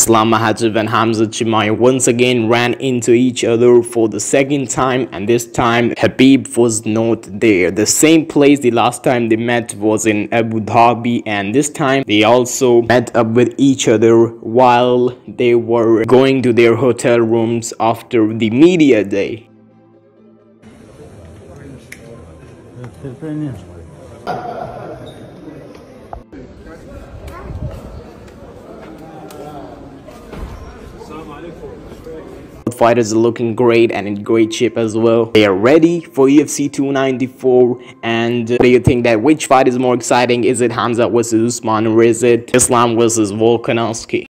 Islam Makhachev and Khamzat Chimaev once again ran into each other for the second time and this time Khabib was not there. The same place the last time they met was in Abu Dhabi and this time they also met up with each other while they were going to their hotel rooms after the media day. Both fighters are looking great and in great shape as well. They are ready for UFC 294 and do you think that which fight is more exciting? Is it Khamzat versus Usman or is it Islam versus Volkanovski?